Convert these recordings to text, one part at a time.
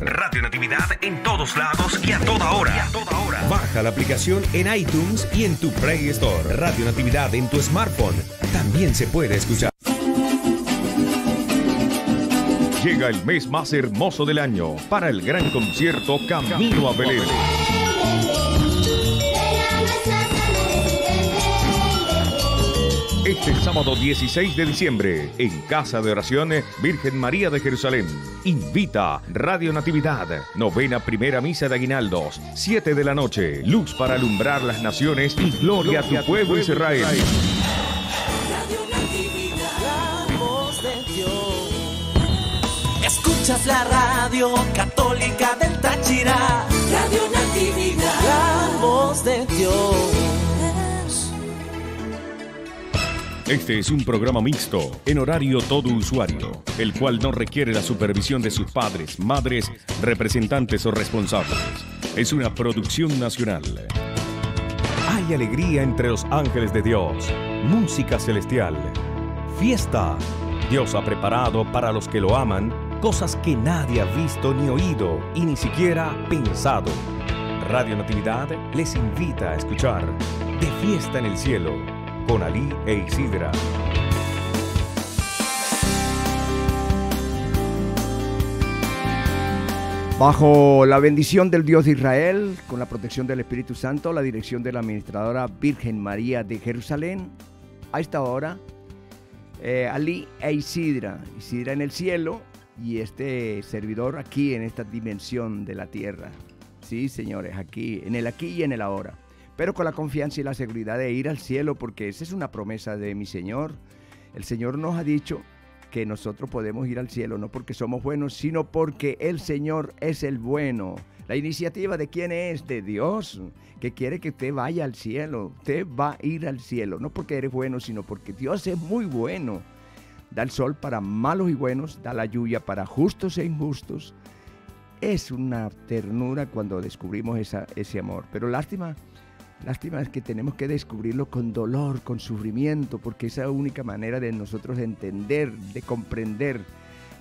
Radio Natividad en todos lados y a toda hora. Y a toda hora. Baja la aplicación en iTunes y en tu Play Store. Radio Natividad en tu smartphone. También se puede escuchar. Llega el mes más hermoso del año para el gran concierto Camino a Belén. Este sábado 16 de diciembre, en Casa de Oraciones Virgen María de Jerusalén, invita Radio Natividad, novena primera misa de Aguinaldos, 7 de la noche, luz para alumbrar las naciones y gloria a tu pueblo Israel. Escuchas la radio católica del Táchira, Radio Natividad, la voz de Dios. Este es un programa mixto, en horario todo usuario, el cual no requiere la supervisión de sus padres, madres, representantes o responsables. Es una producción nacional. Hay alegría entre los ángeles de Dios, música celestial, fiesta. Dios ha preparado para los que lo aman cosas que nadie ha visto ni oído y ni siquiera pensado. Radio Natividad les invita a escuchar De Fiesta en el Cielo con Ali e Isidra. Bajo la bendición del Dios de Israel, con la protección del Espíritu Santo, la dirección de la administradora Virgen María de Jerusalén, a esta hora, eh, Ali e Isidra, Isidra en el cielo y este servidor aquí en esta dimensión de la tierra. Sí, señores, aquí, en el aquí y en el ahora pero con la confianza y la seguridad de ir al cielo, porque esa es una promesa de mi Señor. El Señor nos ha dicho que nosotros podemos ir al cielo, no porque somos buenos, sino porque el Señor es el bueno. La iniciativa de quién es? De Dios, que quiere que usted vaya al cielo. Usted va a ir al cielo, no porque eres bueno, sino porque Dios es muy bueno. Da el sol para malos y buenos, da la lluvia para justos e injustos. Es una ternura cuando descubrimos ese amor. Pero lástima Lástima es que tenemos que descubrirlo con dolor, con sufrimiento, porque esa es la única manera de nosotros entender, de comprender.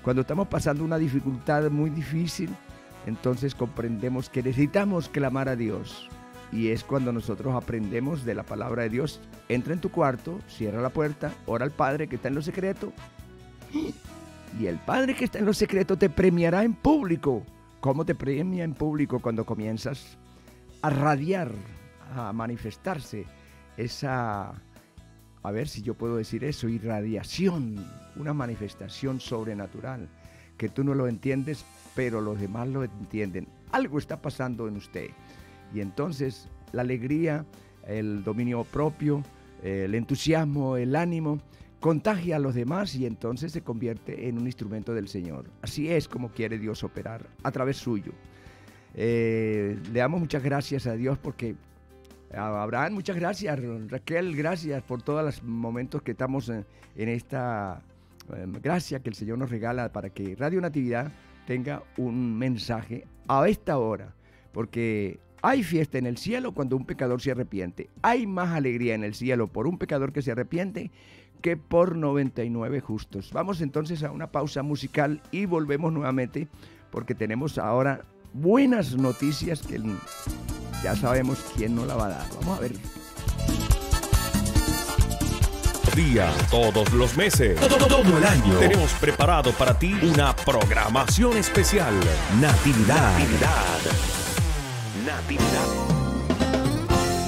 Cuando estamos pasando una dificultad muy difícil, entonces comprendemos que necesitamos clamar a Dios. Y es cuando nosotros aprendemos de la palabra de Dios. Entra en tu cuarto, cierra la puerta, ora al Padre que está en lo secreto. Y el Padre que está en lo secreto te premiará en público. ¿Cómo te premia en público cuando comienzas a radiar a manifestarse esa, a ver si yo puedo decir eso, irradiación, una manifestación sobrenatural, que tú no lo entiendes, pero los demás lo entienden. Algo está pasando en usted. Y entonces la alegría, el dominio propio, el entusiasmo, el ánimo, contagia a los demás y entonces se convierte en un instrumento del Señor. Así es como quiere Dios operar, a través suyo. Eh, le damos muchas gracias a Dios porque Abraham, muchas gracias. Raquel, gracias por todos los momentos que estamos en, esta em, gracia que el Señor nos regala para que Radio Natividad tenga un mensaje a esta hora. Porque hay fiesta en el cielo cuando un pecador se arrepiente. Hay más alegría en el cielo por un pecador que se arrepiente que por 99 justos. Vamos entonces a una pausa musical y volvemos nuevamente porque tenemos ahora buenas noticias que ya sabemos quién no la va a dar. Vamos a ver. Día, todos los meses, todo, todo, el año. Tenemos preparado para ti una programación especial. Natividad. Natividad. Natividad.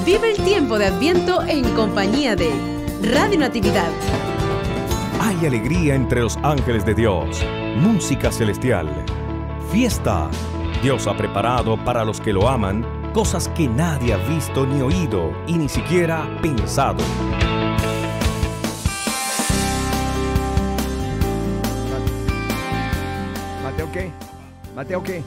Vive el tiempo de Adviento en compañía de Radio Natividad. Hay alegría entre los ángeles de Dios, música celestial, fiesta. Dios ha preparado para los que lo aman cosas que nadie ha visto ni oído y ni siquiera pensado. Mateo qué? Mateo qué?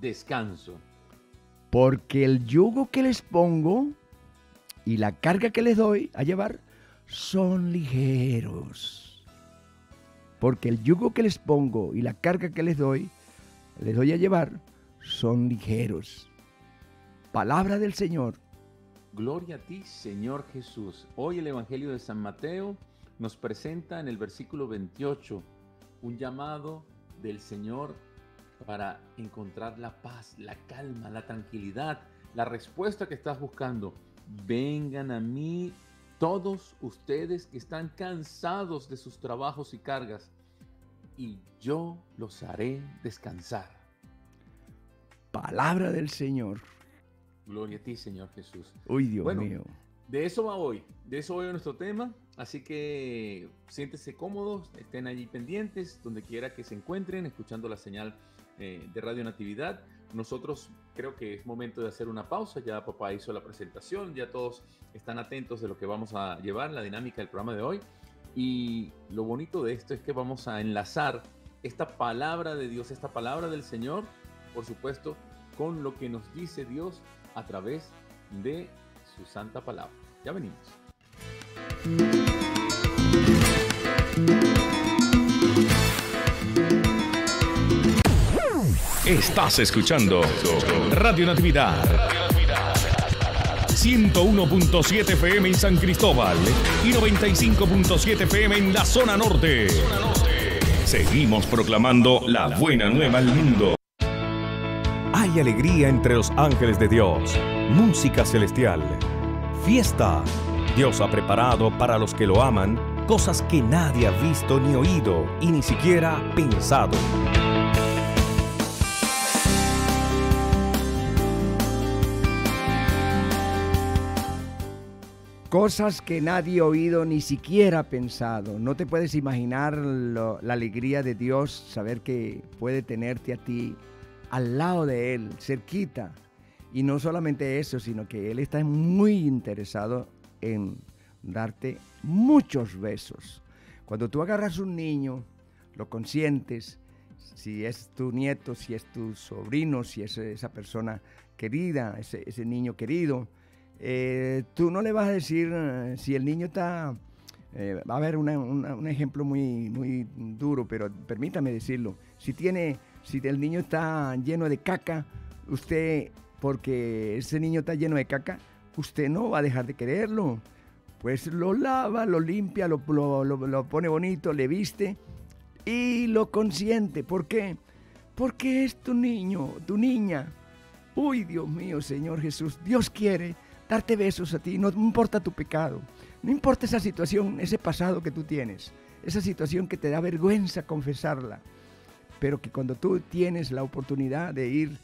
Descanso. Porque el yugo que les pongo y la carga que les doy a llevar son ligeros. Porque el yugo que les pongo y la carga que les doy, les doy a llevar, son ligeros. Palabra del Señor. Gloria a ti, Señor Jesús. Hoy el Evangelio de San Mateo nos presenta en el versículo 28 un llamado del Señor para encontrar la paz, la calma, la tranquilidad, la respuesta que estás buscando. Vengan a mí todos ustedes que están cansados de sus trabajos y cargas, y yo los haré descansar. Palabra del Señor. Gloria a ti, Señor Jesús. Uy, Dios mío. De eso va hoy, de eso va hoy nuestro tema, así que siéntese cómodos, estén allí pendientes, donde quiera que se encuentren, escuchando la señal eh, de Radio Natividad. Nosotros creo que es momento de hacer una pausa, ya papá hizo la presentación, ya todos están atentos de lo que vamos a llevar, la dinámica del programa de hoy. Y lo bonito de esto es que vamos a enlazar esta palabra de Dios, esta palabra del Señor, por supuesto, con lo que nos dice Dios a través de su santa palabra. Ya venimos. Estás escuchando Radio Natividad. 101.7 FM en San Cristóbal y 95.7 FM en la zona norte. Seguimos proclamando la buena nueva al mundo. Hay alegría entre los ángeles de Dios, música celestial, fiesta. Dios ha preparado para los que lo aman cosas que nadie ha visto ni oído y ni siquiera pensado. Cosas que nadie ha oído ni siquiera pensado. No te puedes imaginar la alegría de Dios, saber que puede tenerte a ti al lado de Él, cerquita. Y no solamente eso, sino que Él está muy interesado en darte muchos besos. Cuando tú agarras un niño, lo consientes, si es tu nieto, si es tu sobrino, si es esa persona querida, ese niño querido, eh, tú no le vas a decir eh, si el niño está... Eh, va a haber un ejemplo muy, muy duro, pero permítame decirlo. Si, tiene, si el niño está lleno de caca, usted, porque ese niño está lleno de caca, usted no va a dejar de quererlo. Pues lo lava, lo limpia, lo, lo, lo pone bonito, le viste y lo consiente. ¿Por qué? Porque es tu niño, tu niña. Uy, Dios mío, Señor Jesús, Dios quiere darte besos a ti, no importa tu pecado, no importa esa situación, ese pasado que tú tienes, esa situación que te da vergüenza confesarla, pero que cuando tú tienes la oportunidad de ir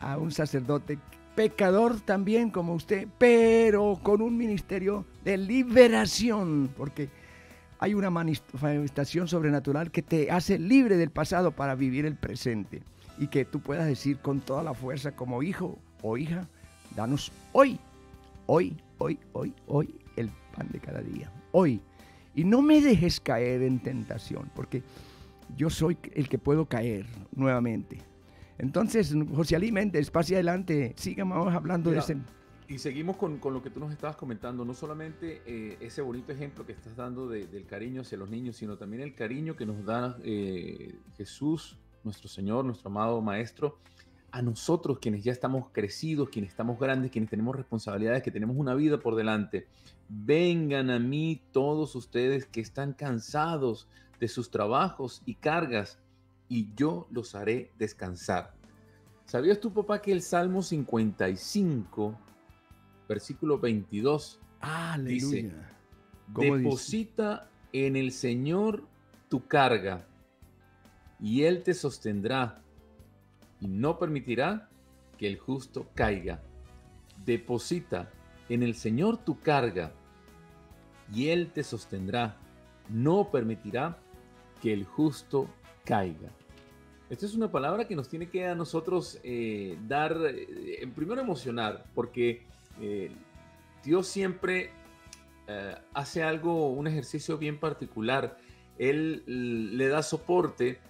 a un sacerdote pecador también como usted, pero con un ministerio de liberación, porque hay una manifestación sobrenatural que te hace libre del pasado para vivir el presente y que tú puedas decir con toda la fuerza como hijo o hija, danos hoy hoy, hoy, hoy, hoy el pan de cada día. Hoy. Y no me dejes caer en tentación, porque yo soy el que puedo caer nuevamente. Entonces, José Ali Méndez, pase adelante, sigamos hablando de ese... Y seguimos con, lo que tú nos estabas comentando, no solamente eh, ese bonito ejemplo que estás dando del cariño hacia los niños, sino también el cariño que nos da eh, Jesús, nuestro Señor, nuestro amado Maestro, a nosotros quienes ya estamos crecidos, quienes estamos grandes, quienes tenemos responsabilidades, que tenemos una vida por delante. Vengan a mí todos ustedes que están cansados de sus trabajos y cargas, y yo los haré descansar. ¿Sabías tú, papá, que el Salmo 55, versículo 22, dice, deposita en el Señor tu carga, y Él te sostendrá y no permitirá que el justo caiga. Deposita en el Señor tu carga y Él te sostendrá. No permitirá que el justo caiga. Esta es una palabra que nos tiene que a nosotros eh, dar, eh, primero emocionar, porque eh, Dios siempre hace algo, un ejercicio bien particular. Él le da soporte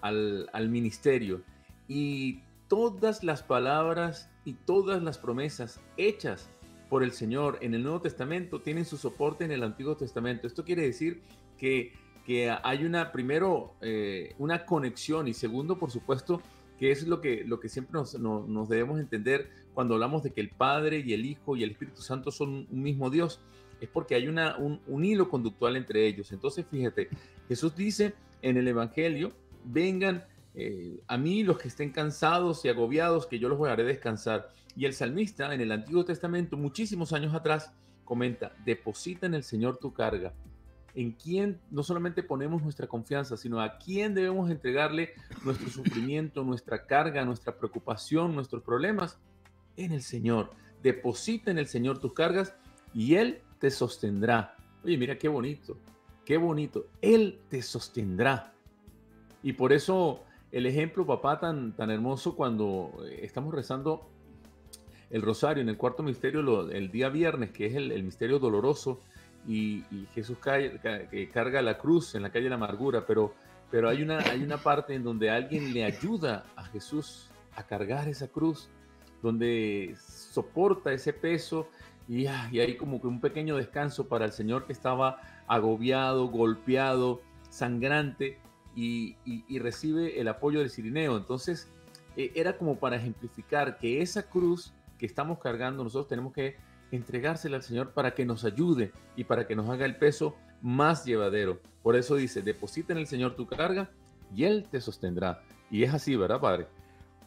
al, al ministerio y todas las palabras y todas las promesas hechas por el Señor en el Nuevo Testamento tienen su soporte en el Antiguo Testamento. Esto quiere decir que, que hay una, primero, eh, una conexión y segundo, por supuesto, que es lo que, lo que siempre nos, nos, debemos entender cuando hablamos de que el Padre y el Hijo y el Espíritu Santo son un mismo Dios, es porque hay una, un, hilo conductual entre ellos. Entonces, fíjate, Jesús dice en el Evangelio, vengan eh, a mí los que estén cansados y agobiados, que yo los voy a descansar. Y el salmista en el Antiguo Testamento, muchísimos años atrás, comenta, deposita en el Señor tu carga. En quién no solamente ponemos nuestra confianza, sino a quién debemos entregarle nuestro sufrimiento, nuestra carga, nuestra preocupación, nuestros problemas. En el Señor. Deposita en el Señor tus cargas y Él te sostendrá. Oye, mira qué bonito, qué bonito. Él te sostendrá. Y por eso el ejemplo, papá, tan, tan hermoso cuando eh, estamos rezando el rosario en el cuarto misterio el día viernes, que es el, misterio doloroso, y, Jesús cae, carga la cruz en la calle de la amargura, pero, pero hay, una, hay una parte en donde alguien le ayuda a Jesús a cargar esa cruz, donde soporta ese peso y, ah, y hay como que un pequeño descanso para el Señor que estaba agobiado, golpeado, sangrante y, y, recibe el apoyo del Cirineo. Entonces, eh, era como para ejemplificar que esa cruz que estamos cargando, nosotros tenemos que entregársela al Señor para que nos ayude y para que nos haga el peso más llevadero. Por eso dice, deposita en el Señor tu carga y Él te sostendrá. Y es así, ¿verdad, Padre?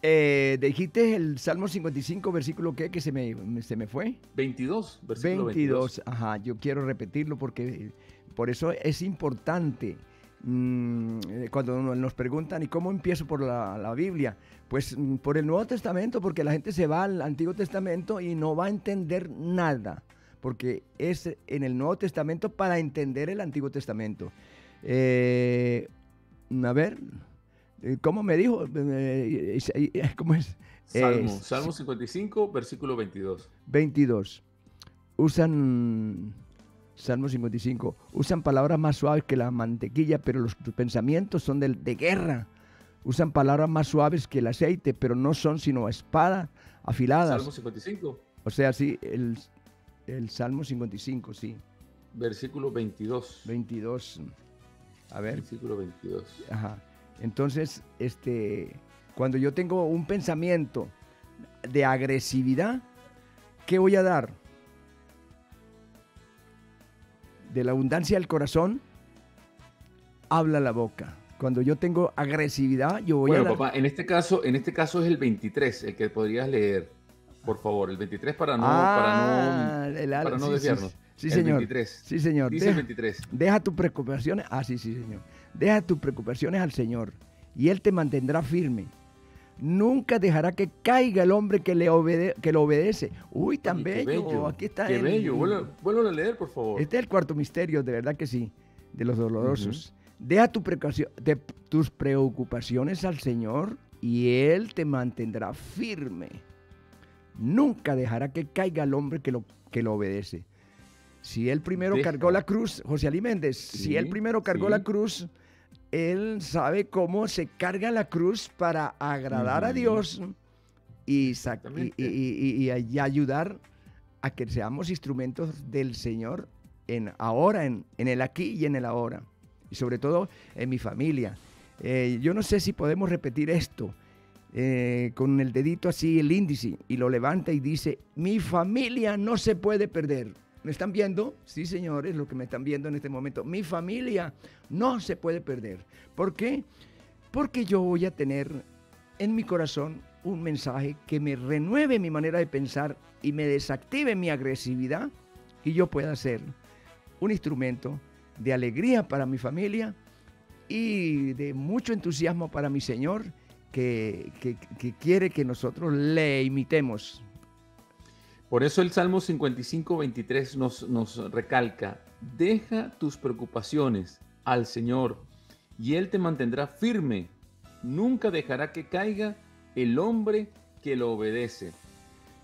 Eh, dijiste el Salmo 55, versículo ¿qué? que se me, se me fue. 22, versículo 22. Ajá, yo quiero repetirlo porque por eso es importante Mm, eh, cuando nos preguntan, ¿y cómo empiezo por la, Biblia? Pues mm, por el Nuevo Testamento, porque la gente se va al Antiguo Testamento y no va a entender nada, porque es en el Nuevo Testamento para entender el Antiguo Testamento. Eh, a ver, eh, ¿cómo me dijo? ¿Cómo es? Salmo, Salmo 55, versículo 22. 22. Usan Salmo 55. Usan palabras más suaves que la mantequilla, pero los pensamientos son de, de guerra. Usan palabras más suaves que el aceite, pero no son sino espadas afiladas. Salmo 55. O sea, sí, el, el Salmo 55, sí. Versículo 22. 22. A ver. Versículo 22. Ajá. Entonces, este, cuando yo tengo un pensamiento de agresividad, ¿qué voy a dar? De la abundancia del corazón, habla la boca. Cuando yo tengo agresividad, yo voy a... Bueno, papá, en este, caso, en este caso es el 23, el que podrías leer, por favor. El 23 para no, ah, para no, desviarnos. Sí, señor. 23. Sí, señor. Dice el 23. Deja tus preocupaciones. Ah, sí, sí, señor. Deja tus preocupaciones al Señor y Él te mantendrá firme. Nunca dejará que caiga el hombre que le obede que lo obedece. Uy, tan bello. Aquí está. Qué bello. Vuelvo, a leer, por favor. Este es el cuarto misterio, de verdad que sí, de los dolorosos. Deja tu de tus preocupaciones al Señor y Él te mantendrá firme. Nunca dejará que caiga el hombre que lo, que lo obedece. Si Él primero cargó la cruz, José Ali Méndez, si Él primero cargó la cruz, él sabe cómo se carga la cruz para agradar a Dios y, y, ayudar a que seamos instrumentos del Señor en ahora, en, el aquí y en el ahora. Y sobre todo en mi familia. Eh, yo no sé si podemos repetir esto. Eh, con el dedito así, el índice, y lo levanta y dice, mi familia no se puede perder. ¿Me están viendo? Sí, señores, lo que me están viendo en este momento. Mi familia no se puede perder. ¿Por qué? Porque yo voy a tener en mi corazón un mensaje que me renueve mi manera de pensar y me desactive mi agresividad y yo pueda ser un instrumento de alegría para mi familia y de mucho entusiasmo para mi Señor que, que quiere que nosotros le imitemos por eso el Salmo 55, 23 nos, recalca, deja tus preocupaciones al Señor y Él te mantendrá firme. Nunca dejará que caiga el hombre que lo obedece.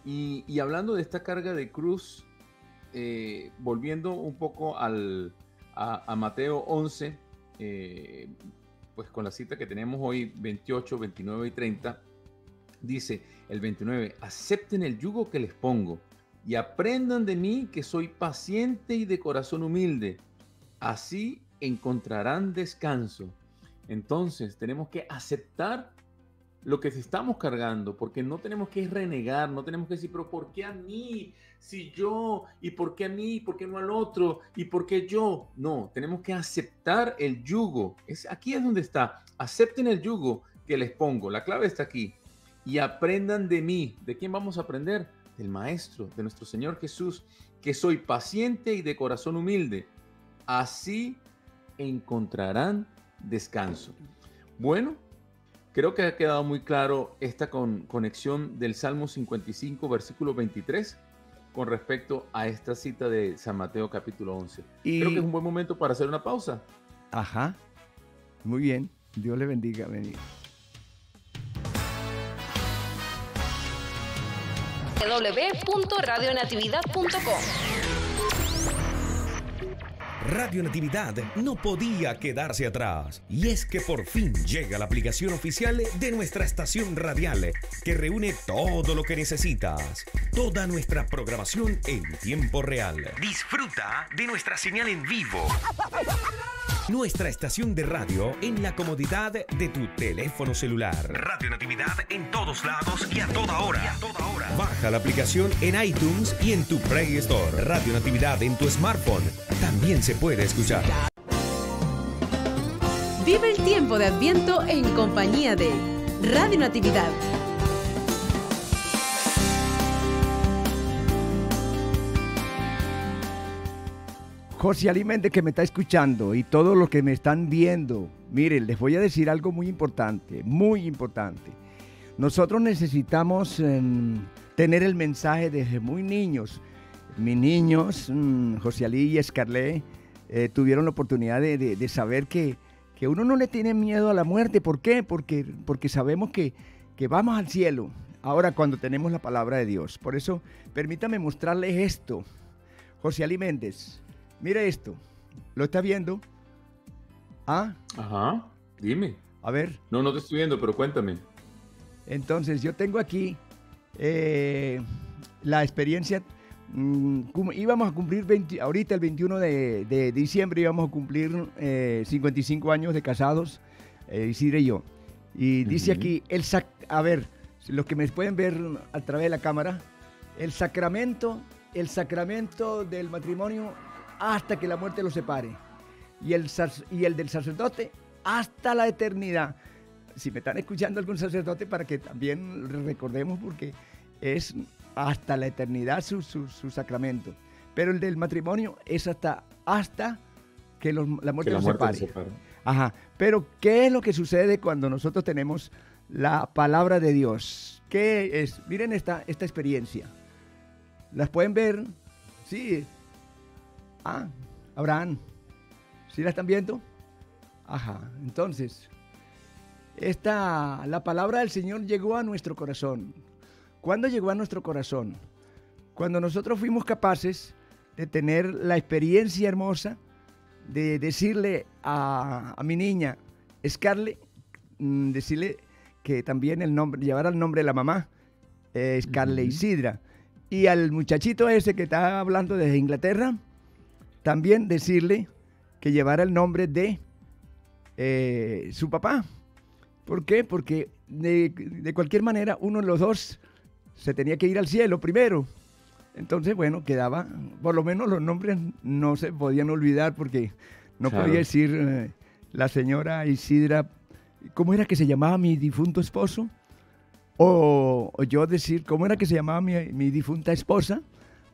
Y, hablando de esta carga de cruz, eh, volviendo un poco al, a, Mateo 11, eh, pues con la cita que tenemos hoy, 28, 29 y 30, dice el 29, acepten el yugo que les pongo y aprendan de mí que soy paciente y de corazón humilde. Así encontrarán descanso. Entonces tenemos que aceptar lo que estamos cargando, porque no tenemos que renegar, no tenemos que decir, pero ¿por qué a mí? Si yo, ¿y por qué a mí? ¿Por qué no al otro? ¿Y por qué yo? No, tenemos que aceptar el yugo. Es, aquí es donde está. Acepten el yugo que les pongo. La clave está aquí. Y aprendan de mí. ¿De quién vamos a aprender? Del Maestro, de nuestro Señor Jesús, que soy paciente y de corazón humilde. Así encontrarán descanso. Bueno, Creo que ha quedado muy claro esta conexión del Salmo 55, versículo 23, con respecto a esta cita de San Mateo capítulo 11. Creo que es un buen momento para hacer una pausa. Ajá. Muy bien. Dios le bendiga. bendiga. www.radionatividad.com Radio Natividad no podía quedarse atrás. Y es que por fin llega la aplicación oficial de nuestra estación radial que reúne todo lo que necesitas. Toda nuestra programación en tiempo real. Disfruta de nuestra señal en vivo. Nuestra estación de radio en la comodidad de tu teléfono celular. Radio Natividad en todos lados y a toda hora. Baja la aplicación en iTunes y en tu Play Store. Radio Natividad en tu smartphone. También se puede escuchar. Vive el tiempo de Adviento en compañía de Radio Natividad. José Alimente que me está escuchando y todos los que me están viendo, miren, les voy a decir algo muy importante, muy importante. Nosotros necesitamos em, tener el mensaje desde muy niños. Mis niños, mm, José Ali y Escarlé, eh, tuvieron la oportunidad de, saber que, que, uno no le tiene miedo a la muerte. ¿Por qué? Porque, porque sabemos que, que vamos al cielo. Ahora cuando tenemos la palabra de Dios. Por eso, permítame mostrarles esto. José Ali Méndez, mire esto. ¿Lo está viendo? ¿Ah? Ajá, dime. A ver. No, no te estoy viendo, pero cuéntame. Entonces, yo tengo aquí eh, la experiencia Mm, íbamos a cumplir 20, ahorita el 21 de, diciembre íbamos a cumplir 55 eh, años de casados, eh, Isidre y yo. Y dice aquí, el a ver, los que me pueden ver a través de la cámara, el sacramento, el sacramento del matrimonio hasta que la muerte los separe. Y el, y el del sacerdote hasta la eternidad. Si me están escuchando algún sacerdote, para que también recordemos, porque es hasta la eternidad su, sacramento. Pero el del matrimonio es hasta, hasta que la muerte, los, separe. Ajá. Pero, ¿qué es lo que sucede cuando nosotros tenemos la palabra de Dios? ¿Qué es? Miren esta, esta experiencia. ¿Las pueden ver? Sí. Ah, Abraham. ¿Sí la están viendo? Ajá. Entonces, esta, la palabra del Señor llegó a nuestro corazón. ¿Cuándo llegó a nuestro corazón? Cuando nosotros fuimos capaces de tener la experiencia hermosa de decirle a, mi niña Scarlett, mm, decirle que también el nombre, llevara el nombre de la mamá, eh, Scarlett Isidra. Y al muchachito ese que está hablando desde Inglaterra, también decirle que llevara el nombre de eh, su papá. ¿Por qué? Porque de, de, cualquier manera uno de los dos se tenía que ir al cielo primero. Entonces, bueno, quedaba, por lo menos los nombres no se podían olvidar porque no podía decir eh, la señora Isidra, ¿cómo era que se llamaba mi difunto esposo? O, yo decir, ¿cómo era que se llamaba mi, difunta esposa?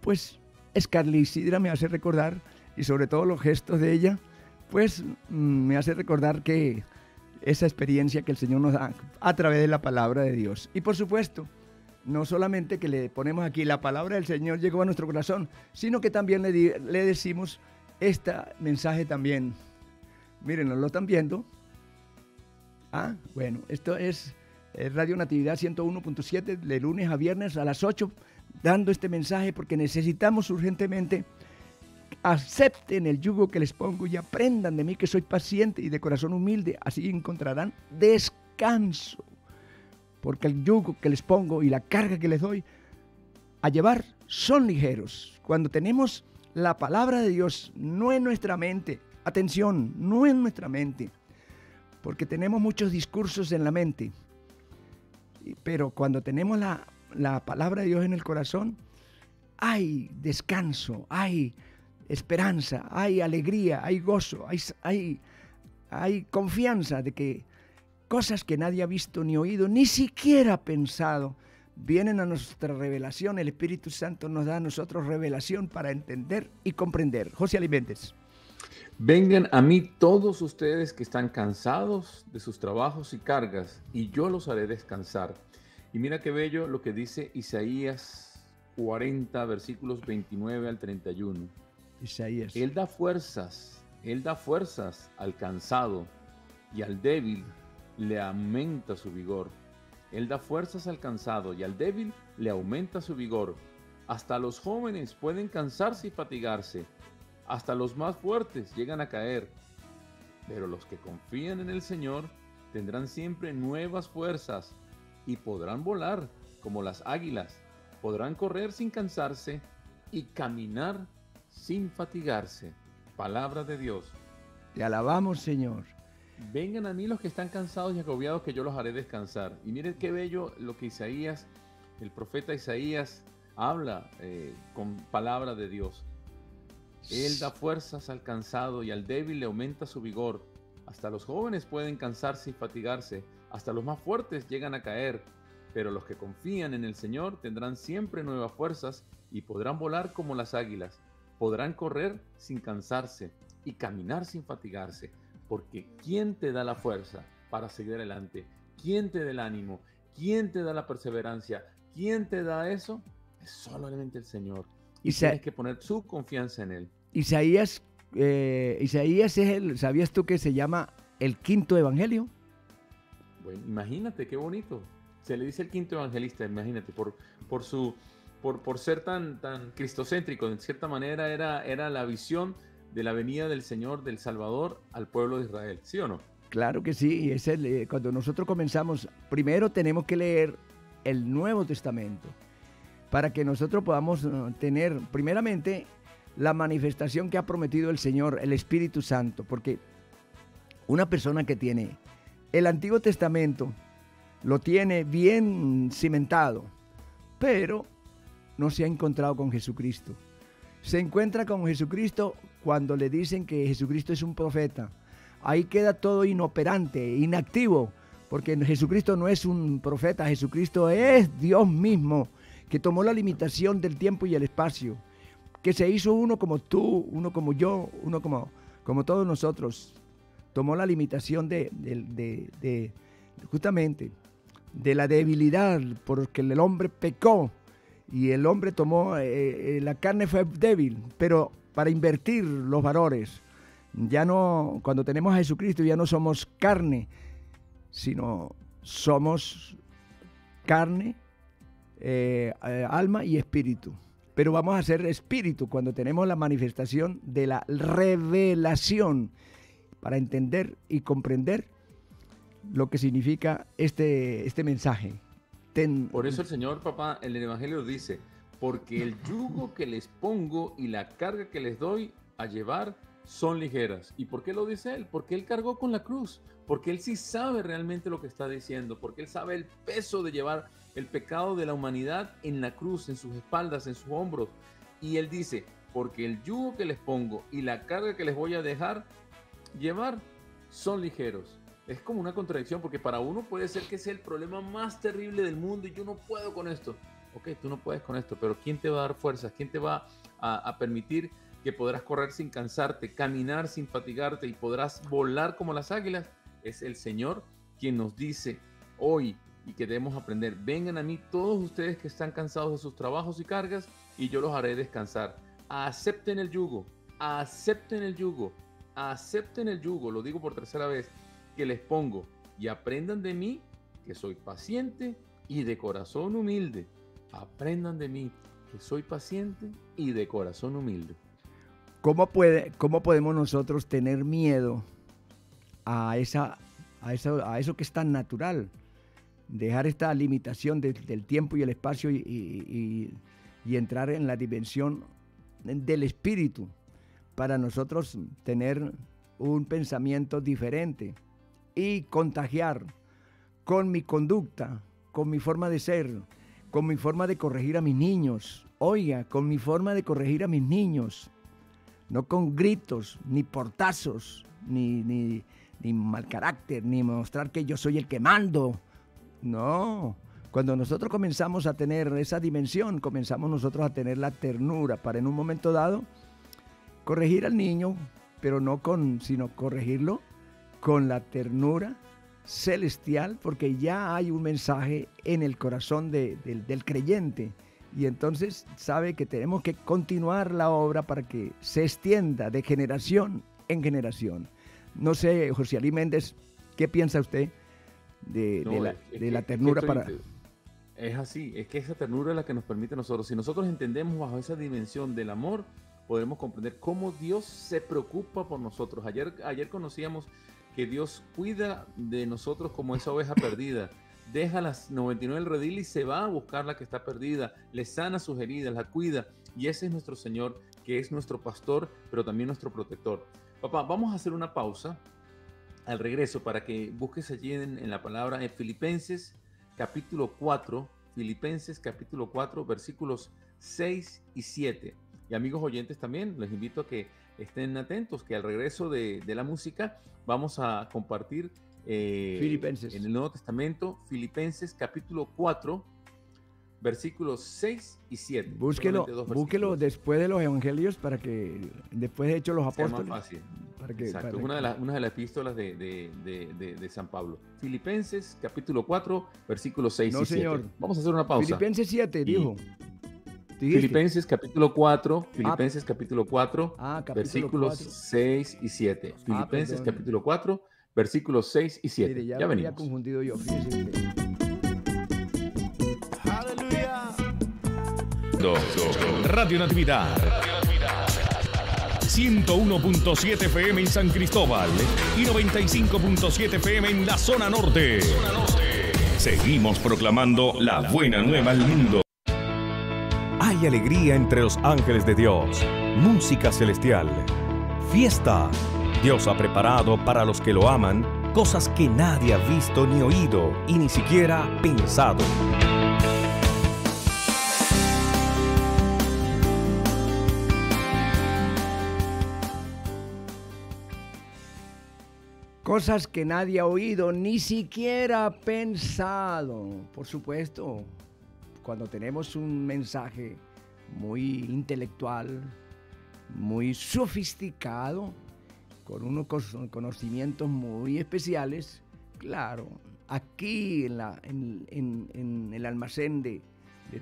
Pues Scarlett Isidra me hace recordar, y sobre todo los gestos de ella, pues mm, me hace recordar que esa experiencia que el Señor nos da a través de la palabra de Dios. Y por supuesto, no solamente que le ponemos aquí la palabra del Señor llegó a nuestro corazón, sino que también le, le decimos este mensaje también. Miren, lo están viendo? Ah, bueno, esto es Radio Natividad 101.7 de lunes a viernes a las 8, dando este mensaje porque necesitamos urgentemente acepten el yugo que les pongo y aprendan de mí que soy paciente y de corazón humilde, así encontrarán descanso porque el yugo que les pongo y la carga que les doy a llevar son ligeros. Cuando tenemos la palabra de Dios no en nuestra mente, atención, no en nuestra mente, porque tenemos muchos discursos en la mente. pero cuando tenemos la, la palabra de Dios en el corazón, hay descanso, hay esperanza, hay alegría, hay gozo, hay, hay, confianza de que cosas que nadie ha visto ni oído, ni siquiera pensado, vienen a nuestra revelación. El Espíritu Santo nos da a nosotros revelación para entender y comprender. José Alimentes. Vengan a mí todos ustedes que están cansados de sus trabajos y cargas, y yo los haré descansar. Y mira qué bello lo que dice Isaías 40, versículos 29 al 31. Él da fuerzas, Él da fuerzas al cansado y al débil le aumenta su vigor. Él da fuerzas al cansado y al débil le aumenta su vigor. Hasta los jóvenes pueden cansarse y fatigarse. Hasta los más fuertes llegan a caer. Pero los que confían en el Señor tendrán siempre nuevas fuerzas y podrán volar como las águilas. Podrán correr sin cansarse y caminar sin fatigarse. Palabra de Dios. Te alabamos, Señor. Vengan a mí los que están cansados y agobiados, que yo los haré descansar. Y miren qué bello lo que Isaías, el profeta Isaías, habla eh, con palabra de Dios. Él da fuerzas al cansado y al débil le aumenta su vigor. Hasta los jóvenes pueden cansarse y fatigarse, hasta los más fuertes llegan a caer. Pero los que confían en el Señor tendrán siempre nuevas fuerzas y podrán volar como las águilas. Podrán correr sin cansarse y caminar sin fatigarse. Porque ¿quién te da la fuerza para seguir adelante? ¿Quién te da el ánimo? ¿Quién te da la perseverancia? ¿Quién te da eso? Es solamente el Señor. Y tienes que poner su confianza en Él. Isaías, eh, Isaías es el, ¿sabías tú que se llama el quinto evangelio? Bueno, imagínate, qué bonito. Se le dice el quinto evangelista, imagínate, por, por su, por, por ser tan, tan cristocéntrico, de cierta manera era, era la visión de la venida del Señor, del Salvador, al pueblo de Israel, ¿sí o no? Claro que sí, es el, eh, cuando nosotros comenzamos, primero tenemos que leer el Nuevo Testamento para que nosotros podamos eh, tener, primeramente, la manifestación que ha prometido el Señor, el Espíritu Santo, porque una persona que tiene el Antiguo Testamento, lo tiene bien cimentado, pero no se ha encontrado con Jesucristo. Se encuentra con Jesucristo cuando le dicen que Jesucristo es un profeta. Ahí queda todo inoperante, inactivo, porque Jesucristo no es un profeta, Jesucristo es Dios mismo, que tomó la limitación del tiempo y el espacio, que se hizo uno como tú, uno como yo, uno como, como todos nosotros. Tomó la limitación de, de justamente de la debilidad, porque el hombre pecó y el hombre tomó, eh, eh, la carne fue débil, pero para invertir los valores, ya no, cuando tenemos a Jesucristo ya no somos carne, sino somos carne, eh, alma y espíritu. Pero vamos a ser espíritu cuando tenemos la manifestación de la revelación para entender y comprender lo que significa este, este mensaje. Por eso el Señor, papá, en el Evangelio dice, porque el yugo que les pongo y la carga que les doy a llevar son ligeras. ¿Y por qué lo dice él? Porque él cargó con la cruz, porque él sí sabe realmente lo que está diciendo, porque él sabe el peso de llevar el pecado de la humanidad en la cruz, en sus espaldas, en sus hombros. Y él dice, porque el yugo que les pongo y la carga que les voy a dejar llevar son ligeros es como una contradicción porque para uno puede ser que sea el problema más terrible del mundo y yo no puedo con esto. Ok, tú no puedes con esto, pero ¿quién te va a dar fuerzas? ¿Quién te va a, permitir que podrás correr sin cansarte, caminar sin fatigarte y podrás volar como las águilas? Es el Señor quien nos dice hoy y que debemos aprender, vengan a mí todos ustedes que están cansados de sus trabajos y cargas y yo los haré descansar. Acepten el yugo, acepten el yugo, acepten el yugo, lo digo por tercera vez que les pongo y aprendan de mí, que soy paciente y de corazón humilde. Aprendan de mí, que soy paciente y de corazón humilde. ¿Cómo, puede, cómo podemos nosotros tener miedo a, esa, a, eso, a eso que es tan natural? Dejar esta limitación del tiempo y el espacio y entrar en la dimensión del espíritu para nosotros tener un pensamiento diferente y contagiar con mi conducta, con mi forma de ser, con mi forma de corregir a mis niños. Oiga, con mi forma de corregir a mis niños. No con gritos, ni portazos, ni, ni, ni mal carácter, ni mostrar que yo soy el que mando. No. Cuando nosotros comenzamos a tener esa dimensión, comenzamos nosotros a tener la ternura para en un momento dado corregir al niño, pero no con, sino corregirlo con la ternura celestial, porque ya hay un mensaje en el corazón del creyente. Y entonces sabe que tenemos que continuar la obra para que se extienda de generación en generación. No sé, José Ali Méndez, ¿qué piensa usted de, la, ternura para... Es así, es que esa ternura es la que nos permite a nosotros. Si nosotros entendemos bajo esa dimensión del amor, podremos comprender cómo Dios se preocupa por nosotros. Ayer, ayer conocíamos que Dios cuida de nosotros como esa oveja perdida. Deja las 99 el redil y se va a buscar la que está perdida, le sana sus heridas, la cuida. Y ese es nuestro Señor, que es nuestro pastor, pero también nuestro protector. Papá, vamos a hacer una pausa al regreso para que busques allí en, la palabra en Filipenses capítulo 4, Filipenses capítulo 4, versículos 6 y 7. Y amigos oyentes también, les invito a que estén atentos, que al regreso de, la música vamos a compartir eh, Filipenses. en el Nuevo Testamento, Filipenses capítulo 4, versículos 6 y 7. Búsquelo, búsquelo después de los evangelios para que, después de hecho los apóstoles. Más fácil. Exacto, una, de una de las epístolas de, de, de, San Pablo. Filipenses capítulo 4, versículos 6 y 7. Vamos a hacer una pausa. Filipenses 7, dijo. Filipenses capítulo 4, ah. Filipenses capítulo 4, ah, versículos 6 y 7. Ah, Filipenses capítulo 4, versículos 6 y 7. ya, ya venimos. confundido yo, Radio Natividad. 101.7 FM en San Cristóbal y 95.7 FM en la zona norte. Seguimos proclamando la buena nueva al mundo. Hay alegría entre los ángeles de Dios, música celestial, fiesta. Dios ha preparado para los que lo aman cosas que nadie ha visto ni oído y ni siquiera pensado. Cosas que nadie ha oído, ni siquiera pensado. Por supuesto, cuando tenemos un mensaje muy intelectual, muy sofisticado, con unos conocimientos muy especiales, claro, aquí en, el almacén de,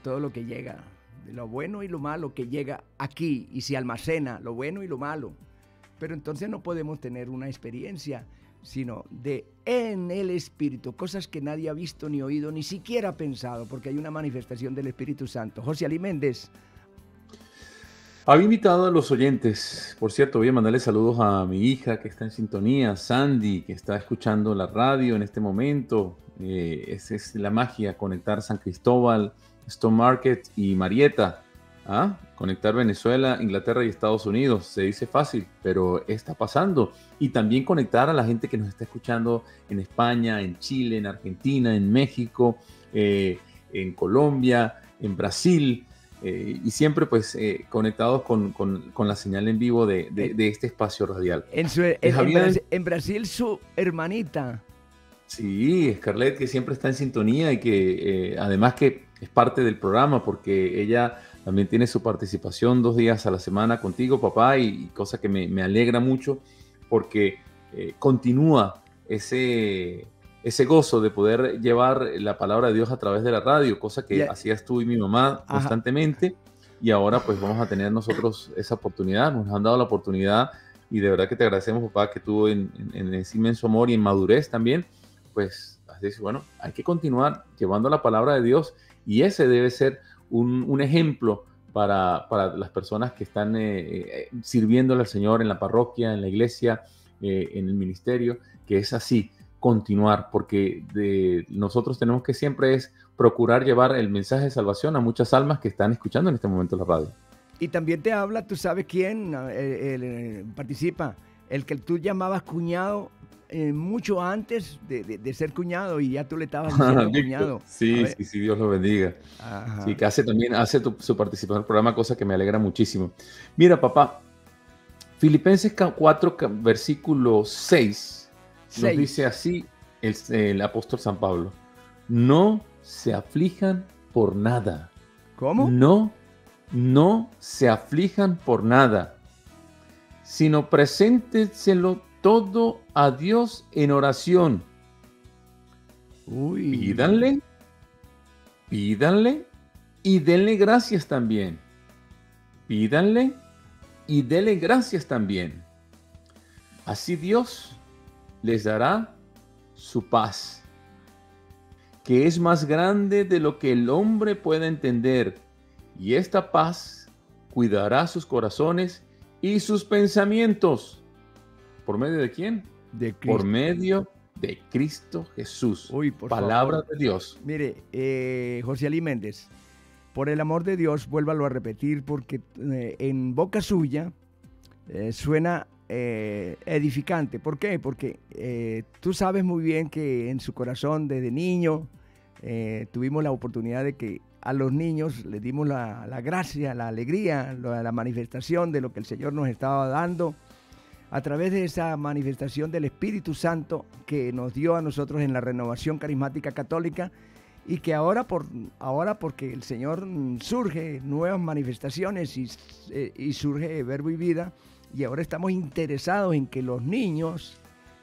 todo lo que llega, de lo bueno y lo malo que llega aquí y se almacena lo bueno y lo malo. Pero entonces no podemos tener una experiencia sino de en el Espíritu, cosas que nadie ha visto ni oído, ni siquiera pensado, porque hay una manifestación del Espíritu Santo. José Ali Méndez. Había invitado a los oyentes, por cierto, voy a mandarle saludos a mi hija que está en sintonía, Sandy, que está escuchando la radio en este momento. Eh, esa es la magia, conectar San Cristóbal, Stone Market y Marieta. ¿Ah? Conectar Venezuela, Inglaterra y Estados Unidos. Se dice fácil, pero está pasando. Y también conectar a la gente que nos está escuchando en España, en Chile, en Argentina, en México, eh, en Colombia, en Brasil. Eh, y siempre pues eh, conectados con, la señal en vivo de, este espacio radial. En, en, Brasil, su hermanita. Sí, Scarlett que siempre está en sintonía y que además que es parte del programa porque ella también tiene su participación dos días a la semana contigo, papá, y, cosa que me, alegra mucho porque eh, continúa ese, ese gozo de poder llevar la palabra de Dios a través de la radio, cosa que hacías tú y mi mamá constantemente. Y ahora pues vamos a tener nosotros esa oportunidad, nos han dado la oportunidad y de verdad que te agradecemos, papá, que tú en, en, ese inmenso amor y en madurez también, pues así bueno, hay que continuar llevando la palabra de Dios y ese debe ser un, ejemplo para, las personas que están eh, eh, sirviéndole al Señor en la parroquia, en la iglesia, eh, en el ministerio, que es así, continuar, porque de, nosotros tenemos que siempre es procurar llevar el mensaje de salvación a muchas almas que están escuchando en este momento la radio. Y también te habla, tú sabes quién participa, el que tú llamabas cuñado eh, mucho antes de, ser cuñado y ya tú le estabas diciendo cuñado. Sí, sí, sí, Dios lo bendiga. Sí, que hace también, hace su participación en el programa, cosa que me alegra muchísimo. Mira, papá, Filipenses 4, versículo 6, nos dice así el, el apóstol San Pablo, no se aflijan por nada. ¿Cómo? No, no se aflijan por nada, sino preséntenselo todo a Dios en oración. Uy. Pídanle, pídanle y denle gracias también. Pídanle y denle gracias también. Así Dios les dará su paz, que es más grande de lo que el hombre pueda entender, y esta paz cuidará sus corazones y sus pensamientos ¿Por medio de quién? De Por medio de Cristo Jesús. Uy, por Palabra de Dios. Mire, eh, José Ali Méndez, por el amor de Dios, vuélvalo a repetir porque eh, en boca suya eh, suena edificante. ¿Por qué? Porque tú sabes muy bien que en su corazón desde niño tuvimos la oportunidad de que a los niños les dimos la, la gracia, la alegría, la manifestación de lo que el Señor nos estaba dando a través de esa manifestación del Espíritu Santo que nos dio a nosotros en la renovación carismática católica y que ahora, por, ahora porque el Señor surge nuevas manifestaciones y, eh, y surge verbo y vida, y ahora estamos interesados en que los niños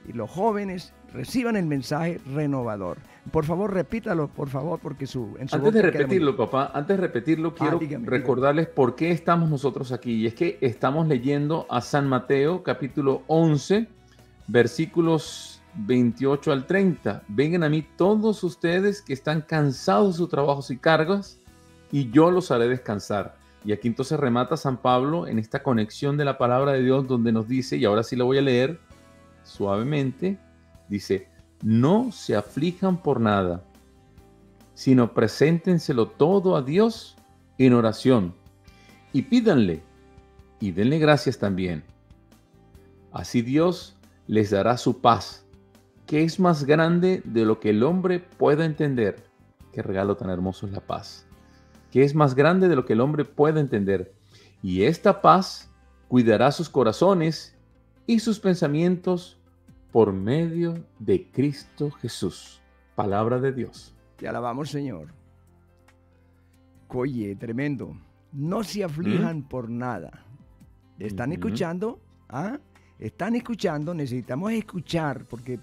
y los jóvenes reciban el mensaje renovador. Por favor, repítalo, por favor, porque su... antes de repetirlo, papá, antes de repetirlo, ah, quiero recordarles por qué estamos nosotros aquí. Y es que estamos leyendo a San Mateo, capítulo 11, versículos 28 al 30. Vengan a mí todos ustedes que están cansados de sus trabajos y cargas, y yo los haré descansar. Y aquí entonces remata San Pablo en esta conexión de la palabra de Dios donde nos dice, y ahora sí lo voy a leer suavemente, dice, no se aflijan por nada, sino preséntenselo todo a Dios en oración y pídanle y denle gracias también. Así Dios les dará su paz, que es más grande de lo que el hombre pueda entender. Qué regalo tan hermoso es la paz. Que es más grande de lo que el hombre pueda entender. Y esta paz cuidará sus corazones y sus pensamientos por medio de Cristo Jesús. Palabra de Dios. Te alabamos, Señor. Oye, tremendo. No se aflijan ¿Mm? por nada. ¿Están escuchando? ¿Ah? ¿Están escuchando? Necesitamos escuchar porque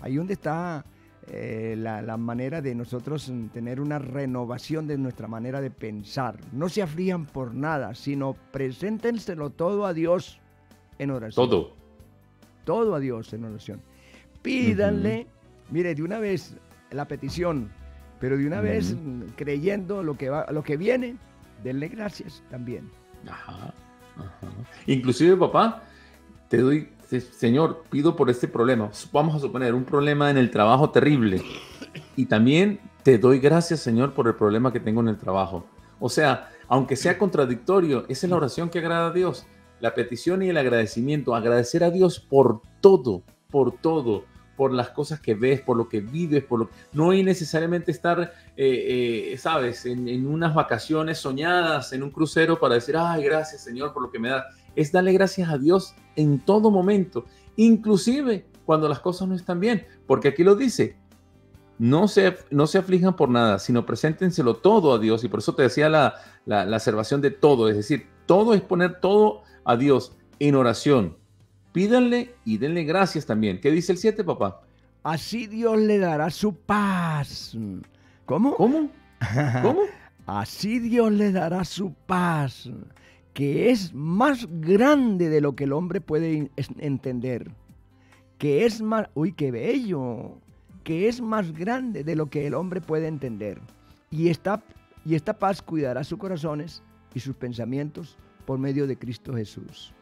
ahí donde está eh, la, la, manera de nosotros tener una renovación de nuestra manera de pensar. No se aflijan por nada, sino preséntenselo todo a Dios en oración. Todo todo a Dios en oración. Pídanle, mire, de una vez la petición, pero de una vez creyendo lo que, va, lo que viene, denle gracias también. Ajá, Inclusive, papá, te doy, Señor, pido por este problema. Vamos a suponer un problema en el trabajo terrible. Y también te doy gracias, Señor, por el problema que tengo en el trabajo. O sea, aunque sea contradictorio, esa es la oración que agrada a Dios la petición y el agradecimiento, agradecer a Dios por todo, por todo, por las cosas que ves, por lo que vives, por lo no hay necesariamente estar, eh, eh, sabes, en, unas vacaciones soñadas, en un crucero para decir, ay, gracias Señor por lo que me da. Es darle gracias a Dios en todo momento, inclusive cuando las cosas no están bien, porque aquí lo dice, no se, no se aflijan por nada, sino preséntenselo todo a Dios. Y por eso te decía la, la, la observación de todo, es decir, todo es poner todo a Dios en oración. Pídanle y denle gracias también. ¿Qué dice el 7, papá? Así Dios le dará su paz. ¿Cómo? ¿Cómo? ¿Cómo? Así Dios le dará su paz, que es más grande de lo que el hombre puede entender. Que es más, uy, qué bello, que es más grande de lo que el hombre puede entender. Y esta, y esta paz cuidará sus corazones y sus pensamientos por medio de Cristo Jesús.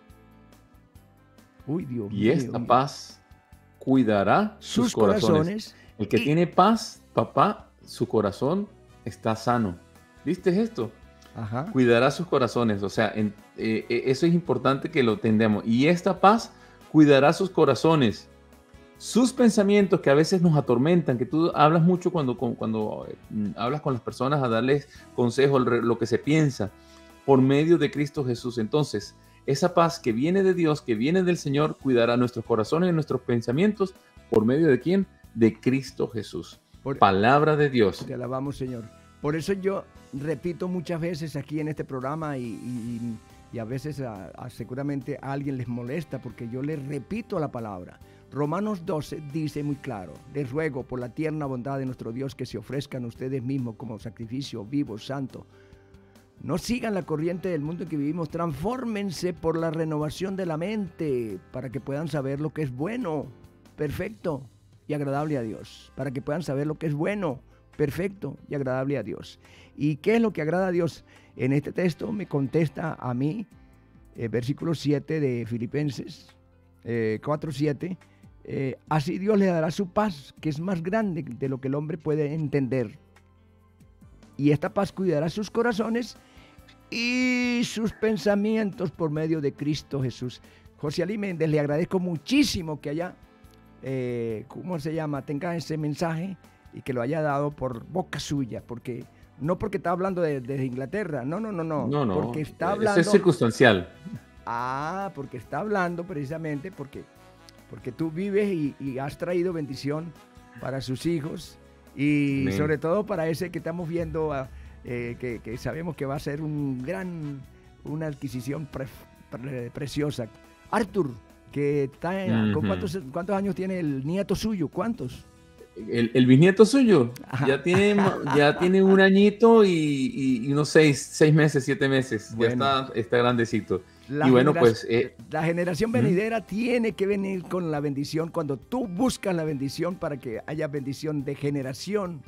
Uy, Dios y esta paz cuidará sus, corazones. El que tiene paz, papá, su corazón está sano. ¿Viste esto? Ajá. Cuidará sus corazones. O sea, eh, eh, eso es importante que lo entendamos. Y esta paz cuidará sus corazones. Sus pensamientos que a veces nos atormentan, que tú hablas mucho cuando, cuando eh, hablas con las personas a darles consejo, lo que se piensa, por medio de Cristo Jesús. Entonces, esa paz que viene de Dios, que viene del Señor, cuidará nuestros corazones y nuestros pensamientos por medio de quién? De Cristo Jesús. Palabra de Dios. Te alabamos, Señor. Por eso yo repito muchas veces aquí en este programa y, a veces seguramente a alguien les molesta porque yo les repito la palabra. Romanos 12 dice muy claro, les ruego por la tierna bondad de nuestro Dios que se ofrezcan ustedes mismos como sacrificio vivo, santo, no sigan la corriente del mundo en que vivimos, transfórmense por la renovación de la mente para que puedan saber lo que es bueno, perfecto y agradable a Dios, para que puedan saber lo que es bueno, perfecto y agradable a Dios. ¿Y qué es lo que agrada a Dios? En este texto me contesta a mí, eh, versículo 7 de Filipenses 4.7, eh, eh, así Dios le dará su paz, que es más grande de lo que el hombre puede entender. Y esta paz cuidará sus corazones y sus pensamientos por medio de Cristo Jesús. José Ali Méndez, le agradezco muchísimo que haya, eh, ¿cómo se llama?, tenga ese mensaje y que lo haya dado por boca suya, porque no porque está hablando de, Inglaterra, no, no, no, no, no, no. porque está hablando... es circunstancial. Ah, porque está hablando precisamente porque, porque tú vives y, has traído bendición para sus hijos y sobre todo para ese que estamos viendo... A, eh, que, sabemos que va a ser un gran, una adquisición preciosa. Arthur, que está en, ¿cuántos, ¿cuántos, años tiene el nieto suyo? ¿Cuántos? El, bisnieto suyo ya tiene, ya tiene un añito y, unos seis, seis meses, siete meses. Ya está, está grandecito. y bueno, pues. Eh, la generación venidera tiene que venir con la bendición cuando tú buscas la bendición para que haya bendición de generación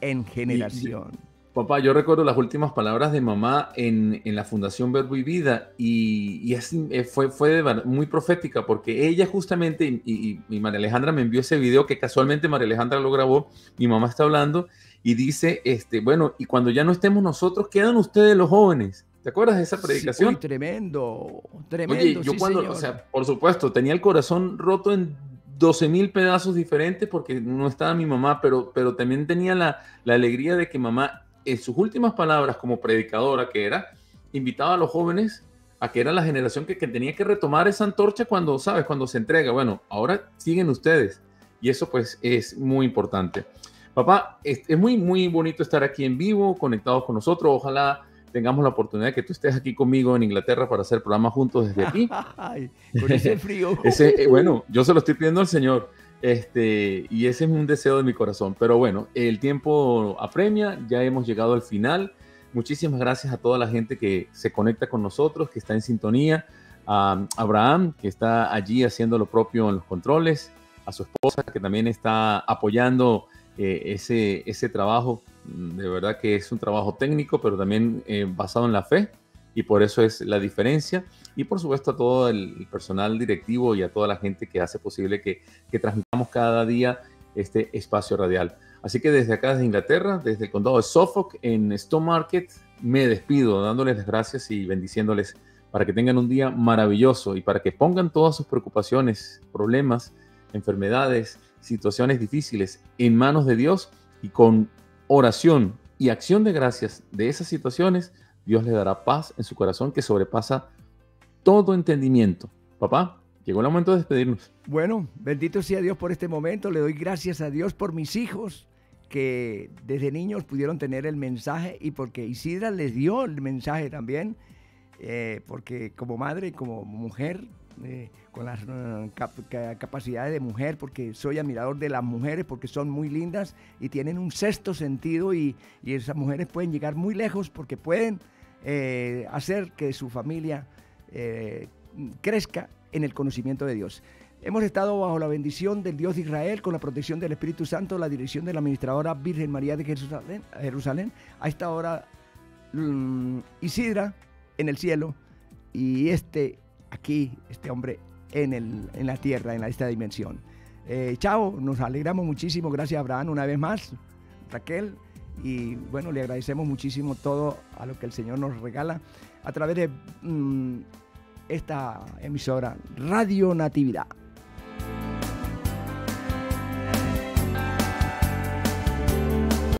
en generación. Papá, yo recuerdo las últimas palabras de mamá en, la Fundación Verbo y Vida y, eh, fue, fue muy profética porque ella justamente, y, María Alejandra me envió ese video que casualmente María Alejandra lo grabó, mi mamá está hablando y dice, este, bueno, y cuando ya no estemos nosotros, quedan ustedes los jóvenes. ¿Te acuerdas de esa predicación? Sí, tremendo, tremendo. Oye, yo cuando, o sea, por supuesto, tenía el corazón roto en 12 mil pedazos diferentes porque no estaba mi mamá, pero, pero también tenía la, la alegría de que mamá en sus últimas palabras como predicadora, que era, invitaba a los jóvenes a que era la generación que, tenía que retomar esa antorcha cuando, ¿sabes? Cuando se entrega. Bueno, ahora siguen ustedes. Y eso pues es muy importante. Papá, es, muy, muy bonito estar aquí en vivo, conectados con nosotros. Ojalá tengamos la oportunidad de que tú estés aquí conmigo en Inglaterra para hacer programa juntos desde aquí. con ese frío. ese, eh, bueno, yo se lo estoy pidiendo al Señor. Este, y ese es un deseo de mi corazón. Pero bueno, el tiempo apremia, ya hemos llegado al final. Muchísimas gracias a toda la gente que se conecta con nosotros, que está en sintonía. A Abraham, que está allí haciendo lo propio en los controles. A su esposa, que también está apoyando eh, ese, ese trabajo. De verdad que es un trabajo técnico, pero también eh, basado en la fe. Y por eso es la diferencia y por supuesto a todo el personal directivo y a toda la gente que hace posible que, que transmitamos cada día este espacio radial. Así que desde acá, desde Inglaterra, desde el condado de Suffolk, en Stone Market, me despido dándoles las gracias y bendiciéndoles para que tengan un día maravilloso y para que pongan todas sus preocupaciones, problemas, enfermedades, situaciones difíciles en manos de Dios y con oración y acción de gracias de esas situaciones, Dios les dará paz en su corazón que sobrepasa todo entendimiento. Papá, llegó el momento de despedirnos. Bueno, bendito sea Dios por este momento. Le doy gracias a Dios por mis hijos que desde niños pudieron tener el mensaje y porque Isidra les dio el mensaje también, eh, porque como madre, como mujer, eh, con las eh, capacidades de mujer, porque soy admirador de las mujeres, porque son muy lindas y tienen un sexto sentido y, y esas mujeres pueden llegar muy lejos porque pueden hacer que su familia eh, crezca en el conocimiento de Dios. Hemos estado bajo la bendición del Dios de Israel, con la protección del Espíritu Santo, la dirección de la administradora Virgen María de Jerusalén. Jerusalén. A esta hora, mm, Isidra en el cielo y este aquí, este hombre en, el, en la tierra, en esta dimensión. Eh, chao, nos alegramos muchísimo. Gracias, Abraham, una vez más. Raquel, y bueno, le agradecemos muchísimo todo a lo que el Señor nos regala a través de mm, esta emisora Radio Natividad.